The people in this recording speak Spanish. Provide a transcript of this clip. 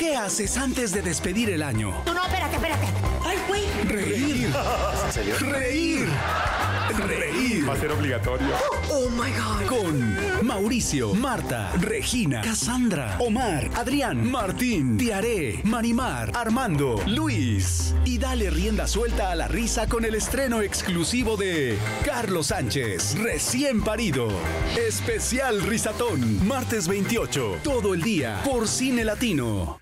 ¿Qué haces antes de despedir el año? No, no, espérate, espérate. Ay, güey. Reír. Reír. Reír. Va a ser obligatorio. Oh, oh my God. Con Mauricio, Marta, Regina, Cassandra, Omar, Adrián, Martín, Tiaré, Marimar, Armando, Luis. Y dale rienda suelta a la risa con el estreno exclusivo de Carlos Sánchez, recién parido. Especial Risatón, martes 28, todo el día, por Cine Latino.